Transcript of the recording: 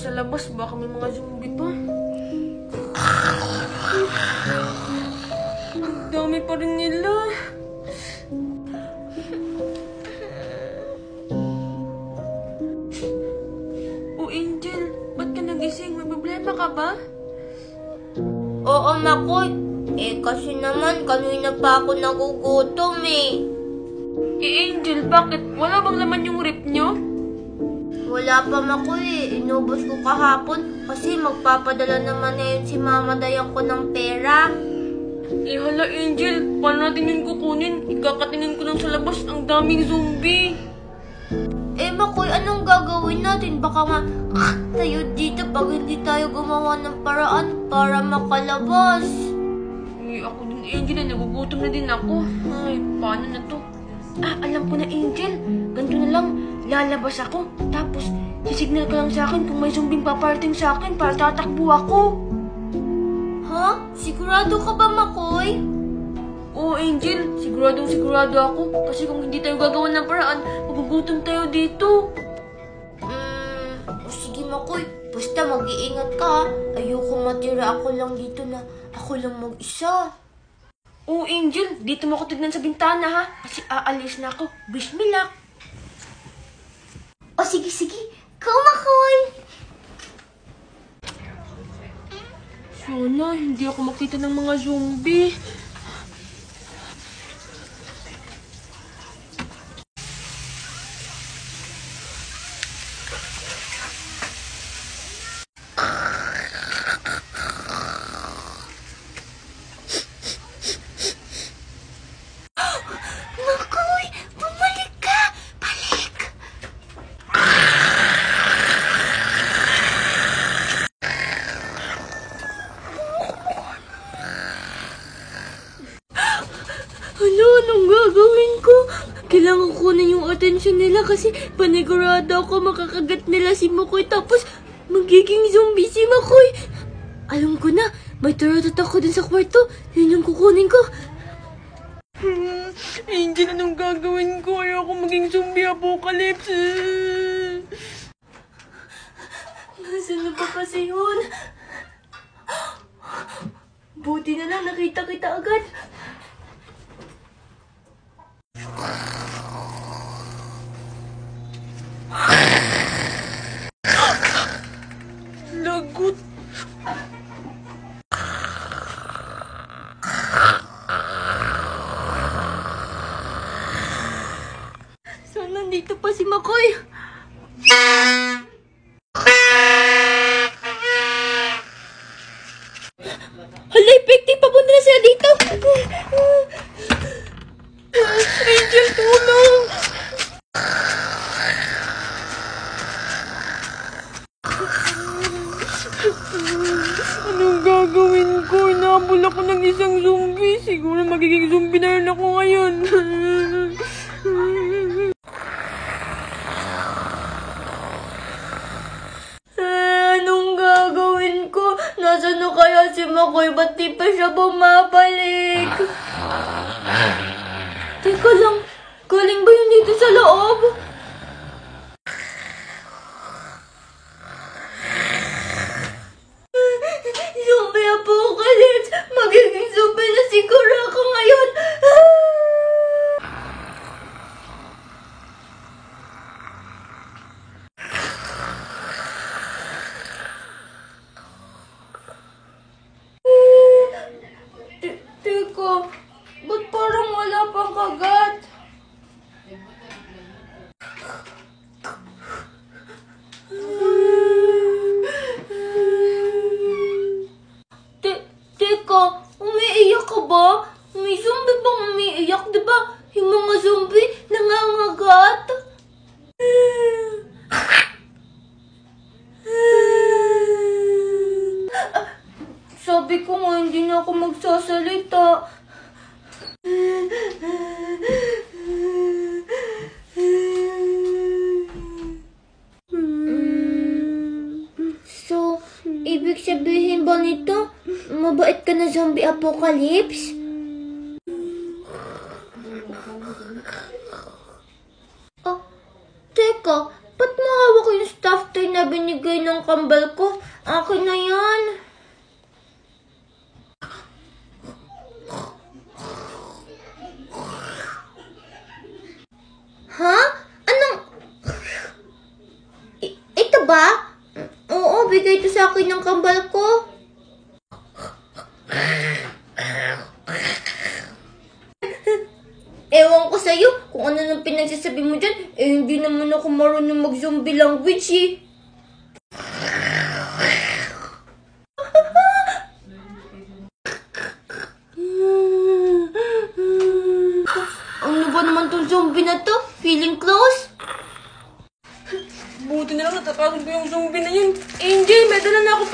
sa labas. Baka may mga zombie pa. Ang dami pa rin nila. Oh, Angel. Ba't ka nagising? May problema ka ba? Oo, Makoy. Eh, kasi naman, kanina pa ako nagugutom eh. Eh, Angel, bakit? Wala bang laman yung rip nyo? Wala pa, eh. Inubos ko kahapon kasi magpapadala naman na yun si Mama Dayan ko ng pera. Eh, hala, Angel. Paano natin yun kukunin? Ikakatingin ko lang sa labas. Ang daming zombie. Eh, Makoy, anong gagawin natin? Baka nga ah, tayo dito pag hindi tayo gumawa ng paraan para makalabas. Eh, ako din, Angel. eh, Nagugutom na din ako. Ay, paano na to? Ah, alam ko na, Angel. Ganito na lang. Lalabas ako. Tapos, sisignal ka lang sa akin kung may zombie paparating sa akin para tatakbo ako. Ha? Sigurado ka ba, Makoy? Oo, Angel. Siguradong sigurado ako. Kasi kung hindi tayo gagawa ng paraan, magugutom tayo dito. Hmm, o sige, Makoy. Basta mag-iingat ka. Ayoko matira ako lang dito na ako lang mag-isa. Oo, Angel. Dito mo ako tignan sa bintana, ha? Kasi aalis na ako. Wish me luck. O sige, sige. Go, Makoy! Sana hindi ako makita ng mga zombie. Makoy! Bumalik ka! Balik! Ano, anong gagawin ko? Kailangan kunin yung atensyon nila kasi panigurado ako makakagat nila si Makoy tapos magiging zombie si Makoy. Alam ko na, may turatot ako dun sa kwarto. Yun yung kukunin ko. Hmm, Angel, anong gagawin ko? Ayoko maging zombie apocalypse. Nasaan na ba kasi yun? Buti na lang nakita kita agad. Lagot. So, nandito pa si Makoy. Hala, epekti! Papunta na sila dito! Angel, tulong! Anong gagawin ko? Inahabol ako ng isang zombie. Siguro magiging zombie na rin ako ngayon. Eh, anong gagawin ko? Nasaan na Makoy? Ba't di pa siya bumabalik? Teka lang, galing ba yun dito sa loob? Zombie apocalypse! Magiging zombie na siguro ako ngayon! Te- Teka, ba't parang wala pang kagat? Te teka, umiiyak ka ba? May zombie bang umiiyak? Di ba yung mga zombie nangangagat? Sabi ko nga hindi na ako magsasalita. So, ibig sabihin ba nito, mabait ka na zombie apocalypse? Ah, teka, ba't mahawak yung stuffed toy na binigay ng kambal akin ang kambal ko. Ewan ko sa'yo kung ano nang pinagsasabi mo dyan. Eh, hindi naman ako marunong mag-zombie language eh. Ano ba naman tong zombie na to? Feeling close? Buti na lang natatawag ko yung zombie na yun. Angel, may dala na ako